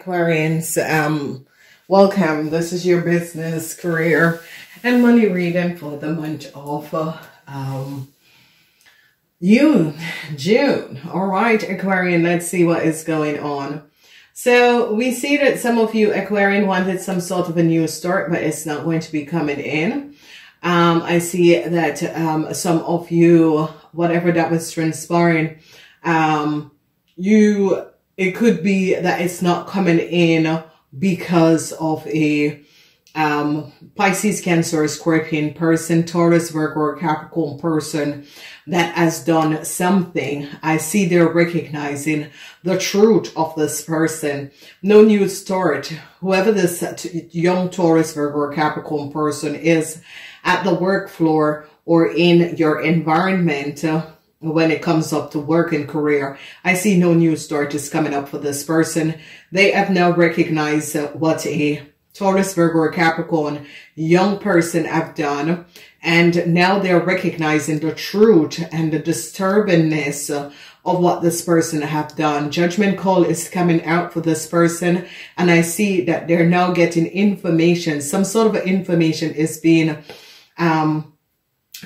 Aquarians. Um, welcome. This is your business, career, and money reading for the month of um, June. June. All right, Aquarian, let's see what is going on. So we see that some of you Aquarian wanted some sort of a new start, but it's not going to be coming in. Um, I see that um, some of you, whatever that was transpiring, um, you it could be that it's not coming in because of a um, Pisces, Cancer, Scorpion person, Taurus, Virgo, or Capricorn person that has done something. I see they're recognizing the truth of this person. No new start. Whoever this young Taurus, Virgo, or Capricorn person is at the work floor or in your environment, when it comes up to work and career. I see no new start is coming up for this person. They have now recognized what a Taurus, Virgo, or Capricorn young person have done. And now they're recognizing the truth and the disturbingness of what this person have done. Judgment call is coming out for this person. And I see that they're now getting information. Some sort of information is being, um,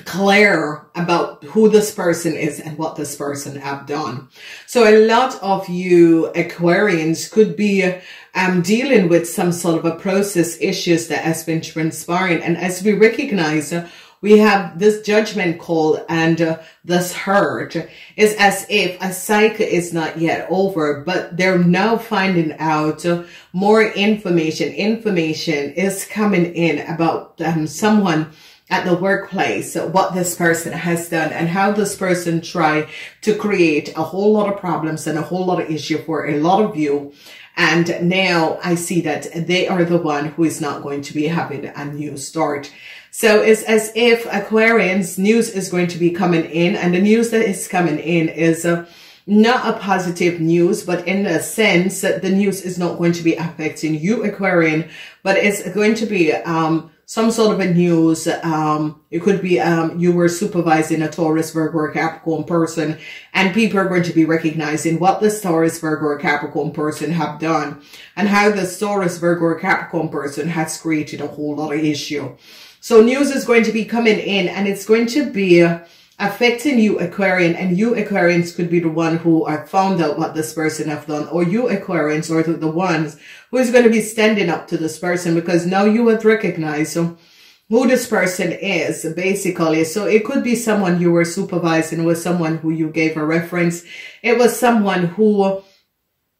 clear about who this person is and what this person have done. So a lot of you Aquarians could be um, dealing with some sort of a process issues that has been transpiring. And as we recognize, we have this judgment call and uh, this hurt is as if a cycle is not yet over, but they're now finding out more information. Information is coming in about um, someone at the workplace, what this person has done and how this person tried to create a whole lot of problems and a whole lot of issue for a lot of you. And now I see that they are the one who is not going to be having a new start. So it's as if Aquarians news is going to be coming in and the news that is coming in is uh, not a positive news, but in a sense that the news is not going to be affecting you Aquarian, but it's going to be, um, some sort of a news. Um, it could be um, you were supervising a Taurus, Virgo, or Capricorn person, and people are going to be recognizing what this Taurus, Virgo, or Capricorn person have done, and how this Taurus, Virgo, or Capricorn person has created a whole lot of issue. So news is going to be coming in, and it's going to be affecting you Aquarian and you Aquarians could be the one who have found out what this person have done or you Aquarians are the, ones who is going to be standing up to this person because now you would recognize who this person is basically. So it could be someone you were supervising with someone who you gave a reference. It was someone who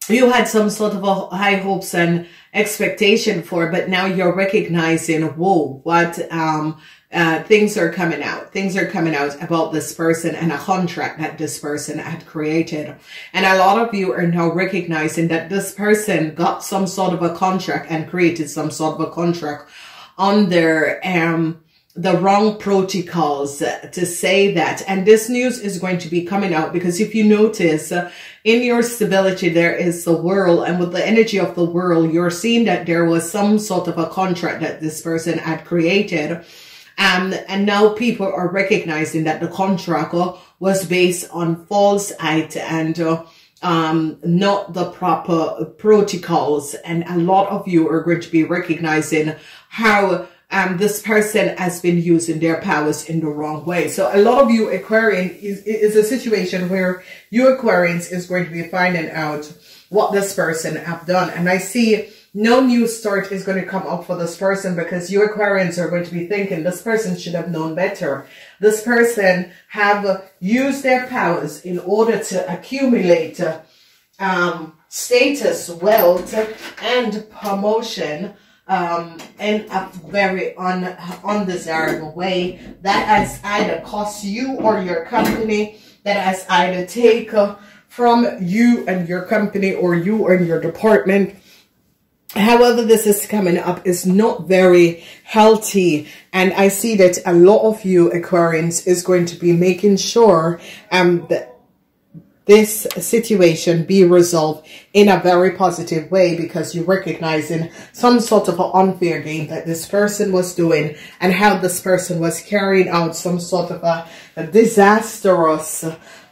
you had some sort of a high hopes and expectation for, but now you're recognizing, whoa, what, um, uh, things are coming out. Things are coming out about this person and a contract that this person had created. And a lot of you are now recognizing that this person got some sort of a contract and created some sort of a contract under, um, the wrong protocols to say that. And this news is going to be coming out because if you notice uh, in your stability, there is the world and with the energy of the world, you're seeing that there was some sort of a contract that this person had created um, and now people are recognizing that the contract was based on false act and uh, um, not the proper protocols. And a lot of you are going to be recognizing how um, this person has been using their powers in the wrong way. So a lot of you Aquarian is, is a situation where you Aquarians is going to be finding out what this person have done. And I see no new start is going to come up for this person because you Aquarians are going to be thinking this person should have known better. This person have used their powers in order to accumulate um, status, wealth, and promotion um, in a very un, undesirable way. That has either cost you or your company, that has either taken from you and your company or you and your department However, this is coming up is not very healthy. And I see that a lot of you Aquarians is going to be making sure um, that this situation be resolved in a very positive way because you're recognizing some sort of an unfair game that this person was doing and how this person was carrying out some sort of a, a disastrous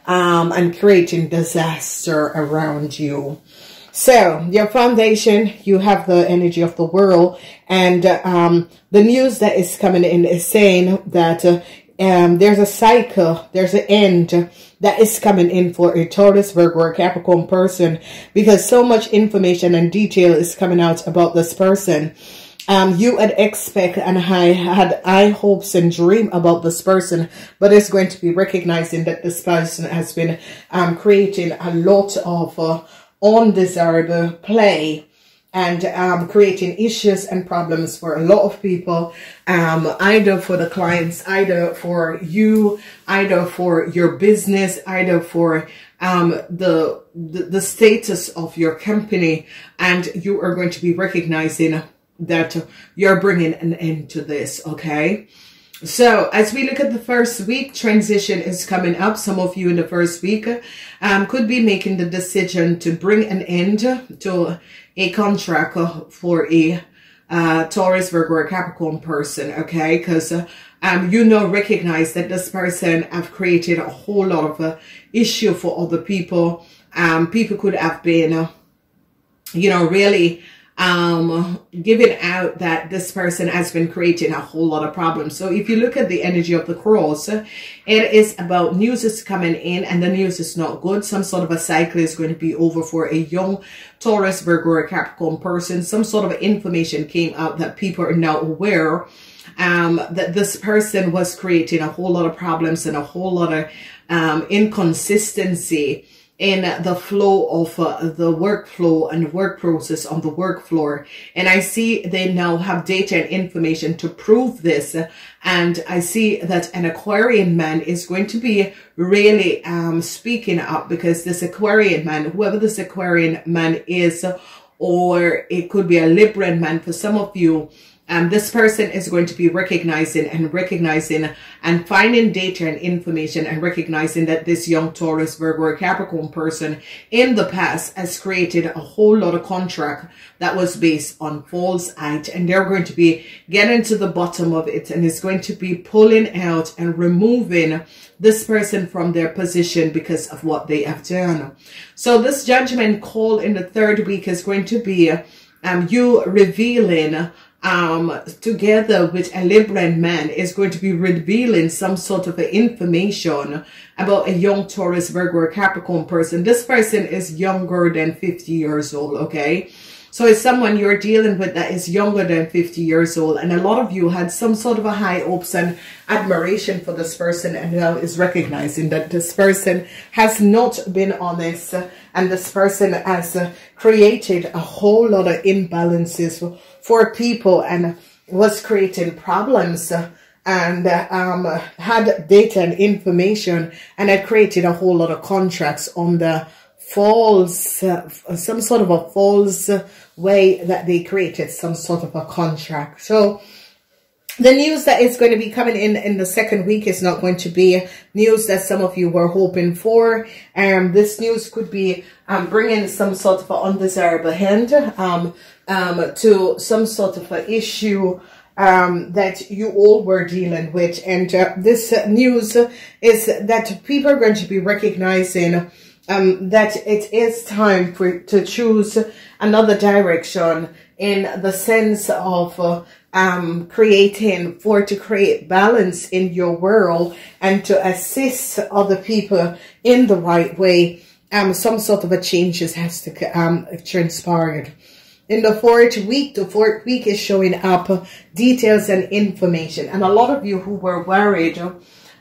um, and creating disaster around you. So your foundation, you have the energy of the world and um, the news that is coming in is saying that uh, um, there's a cycle, there's an end that is coming in for a Taurus, Virgo, or Capricorn person because so much information and detail is coming out about this person. Um, you had expect and I had high hopes and dream about this person, but it's going to be recognizing that this person has been um, creating a lot of uh, undesirable play and um, creating issues and problems for a lot of people, um, either for the clients, either for you, either for your business, either for um, the, the, the status of your company, and you are going to be recognizing that you're bringing an end to this. Okay. So as we look at the first week, transition is coming up. Some of you in the first week um, could be making the decision to bring an end to a contract for a uh, Taurus, Virgo, or Capricorn person, okay? Because uh, um, you know, recognize that this person have created a whole lot of uh, issue for other people. Um, people could have been, you know, really um, giving out that this person has been creating a whole lot of problems. So if you look at the energy of the cross, it is about news is coming in and the news is not good. Some sort of a cycle is going to be over for a young Taurus, Virgo, or Capricorn person. Some sort of information came out that people are now aware um, that this person was creating a whole lot of problems and a whole lot of um, inconsistency in the flow of uh, the workflow and work process on the work floor. And I see they now have data and information to prove this. And I see that an Aquarian man is going to be really um, speaking up because this Aquarian man, whoever this Aquarian man is, or it could be a Libran man for some of you, um, this person is going to be recognizing and recognizing and finding data and information and recognizing that this young Taurus, Virgo, or Capricorn person in the past has created a whole lot of contract that was based on false height and they're going to be getting to the bottom of it and is going to be pulling out and removing this person from their position because of what they have done. So this judgment call in the third week is going to be um, you revealing um, together with a Libran man is going to be revealing some sort of information about a young Taurus, Virgo, or Capricorn person. This person is younger than 50 years old, okay? So it's someone you're dealing with that is younger than 50 years old. And a lot of you had some sort of a high hopes and admiration for this person and now is recognizing that this person has not been honest and this person has created a whole lot of imbalances for people and was creating problems and um, had data and information and had created a whole lot of contracts on the false, uh, some sort of a false way that they created some sort of a contract. So the news that is going to be coming in in the second week is not going to be news that some of you were hoping for. Um, this news could be um, bringing some sort of an undesirable hand um, um, to some sort of an issue um, that you all were dealing with. And uh, this news is that people are going to be recognizing um, that it is time for to choose another direction in the sense of uh, um, creating for to create balance in your world and to assist other people in the right way. Um, some sort of a changes has to um, transpired. In the fourth week, the fourth week is showing up details and information. And a lot of you who were worried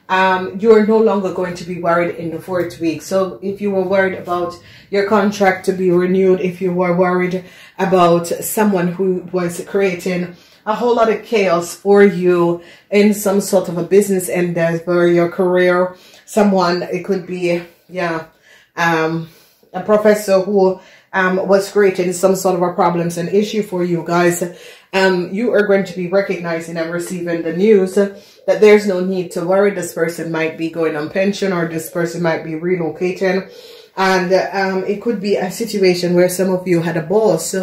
um, you are no longer going to be worried in the fourth week. So if you were worried about your contract to be renewed, if you were worried about someone who was creating a whole lot of chaos for you in some sort of a business endeavor, your career, someone, it could be, yeah, um, a professor who um, was creating some sort of a problems and issue for you guys, um, you are going to be recognizing and receiving the news that there's no need to worry. This person might be going on pension or this person might be relocating. And um, it could be a situation where some of you had a boss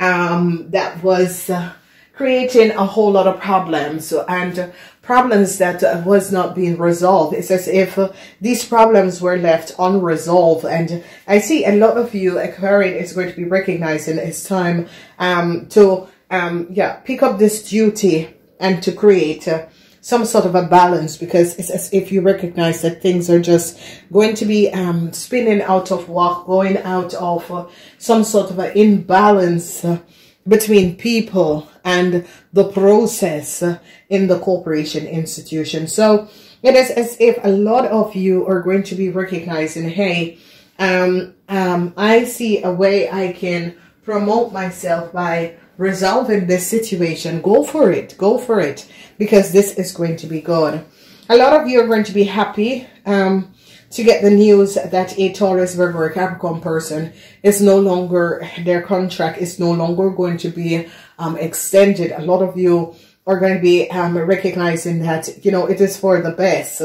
um, that was uh, creating a whole lot of problems and problems that was not being resolved. It's as if these problems were left unresolved. And I see a lot of you, Aquarian, is going to be recognizing it's time um, to, um, yeah, pick up this duty and to create uh, some sort of a balance because it's as if you recognize that things are just going to be um, spinning out of whack, going out of uh, some sort of an imbalance uh, between people and the process in the corporation institution. So it is as if a lot of you are going to be recognizing, hey, um, um, I see a way I can promote myself by resolving this situation. Go for it. Go for it because this is going to be good. A lot of you are going to be happy. Um, to get the news that a Taurus, Virgo, or Capricorn person is no longer, their contract is no longer going to be um, extended. A lot of you are going to be um, recognizing that, you know, it is for the best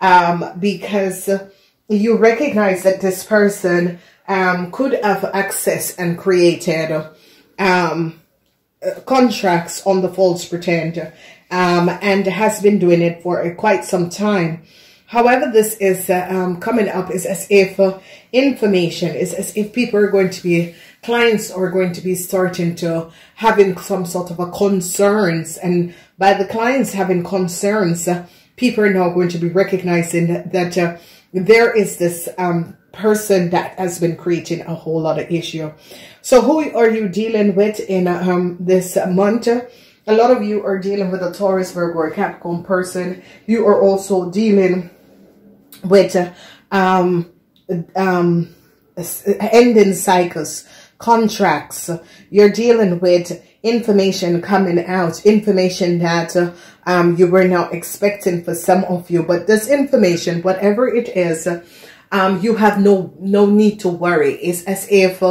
um, because you recognize that this person um, could have access and created um, contracts on the false pretender um, and has been doing it for quite some time. However, this is uh, um, coming up is as if uh, information is as if people are going to be, clients are going to be starting to having some sort of a concerns. And by the clients having concerns, uh, people are now going to be recognizing that, that uh, there is this um, person that has been creating a whole lot of issue. So who are you dealing with in um, this month? A lot of you are dealing with a Taurus, Virgo, or Capricorn person. You are also dealing with um, um, ending cycles, contracts. You're dealing with information coming out, information that um, you were not expecting for some of you. But this information, whatever it is, um, you have no no need to worry. It's as if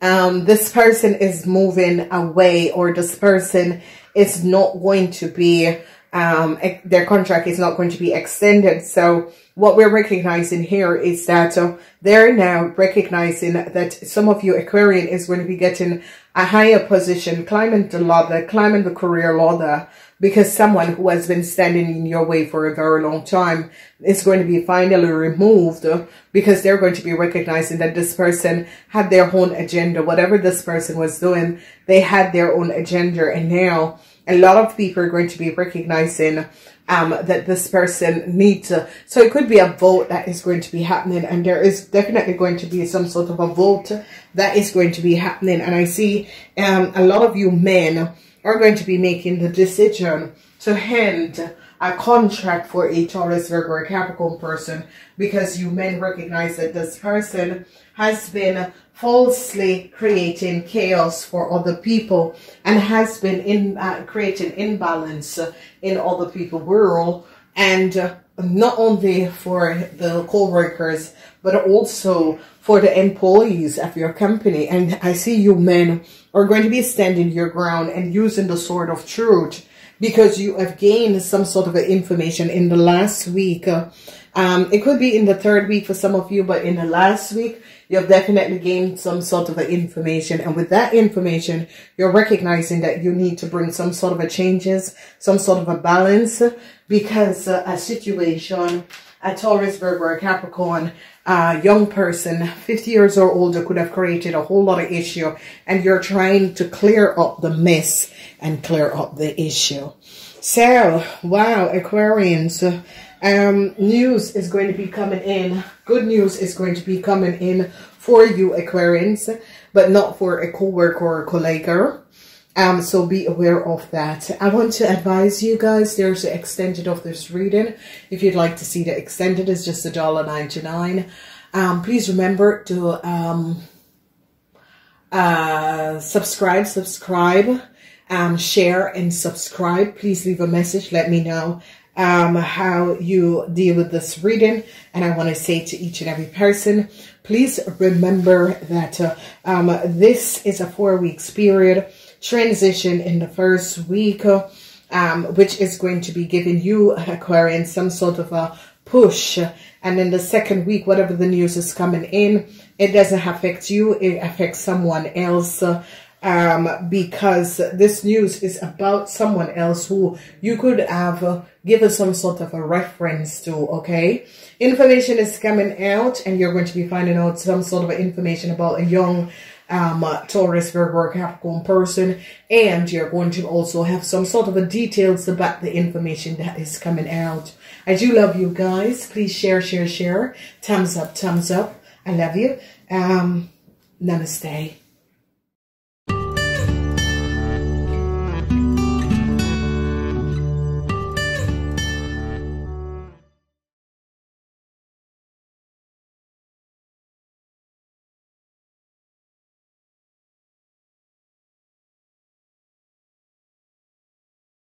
um, this person is moving away or this person is not going to be um, their contract is not going to be extended. So what we're recognizing here is that uh, they're now recognizing that some of you Aquarian is going to be getting a higher position, climbing the ladder, climbing the career ladder, because someone who has been standing in your way for a very long time is going to be finally removed because they're going to be recognizing that this person had their own agenda. Whatever this person was doing, they had their own agenda. And now a lot of people are going to be recognizing um, that this person needs to. So it could be a vote that is going to be happening. And there is definitely going to be some sort of a vote that is going to be happening. And I see um, a lot of you men are going to be making the decision to end a contract for a Taurus, Virgo, or Capricorn person because you men recognize that this person has been falsely creating chaos for other people and has been in uh, creating imbalance in other people's world and uh, not only for the co-workers but also for the employees of your company. And I see you men are going to be standing your ground and using the sword of truth because you have gained some sort of information in the last week. Um, it could be in the third week for some of you, but in the last week, you've definitely gained some sort of information. And with that information, you're recognizing that you need to bring some sort of a changes, some sort of a balance because uh, a situation a Taurus, Virgo, or Capricorn uh, young person, 50 years or older, could have created a whole lot of issue. And you're trying to clear up the mess and clear up the issue. So, wow, Aquarians, um, news is going to be coming in. Good news is going to be coming in for you, Aquarians, but not for a co-worker or a colleague. Um, so be aware of that. I want to advise you guys, there's the extended of this reading. If you'd like to see the extended, it's just a dollar ninety-nine. Um, please remember to um, uh, subscribe, subscribe, um, share and subscribe. Please leave a message. Let me know um, how you deal with this reading. And I want to say to each and every person, please remember that uh, um, this is a four weeks period transition in the first week, um, which is going to be giving you, Aquarian, some sort of a push. And in the second week, whatever the news is coming in, it doesn't affect you. It affects someone else. Um, because this news is about someone else who you could have uh, given some sort of a reference to, okay? Information is coming out and you're going to be finding out some sort of information about a young um, Taurus, Virgo, Capricorn person, and you're going to also have some sort of a details about the information that is coming out. I do love you guys. Please share, share, share. Thumbs up, thumbs up. I love you. Um, namaste.